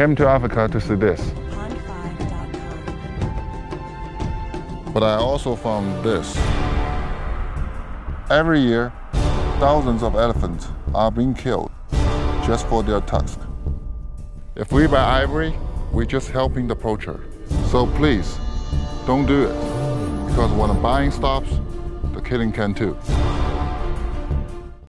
came to Africa to see this. But I also found this. Every year, thousands of elephants are being killed just for their tusk. If we buy ivory, we're just helping the poacher. So please, don't do it. Because when the buying stops, the killing can too.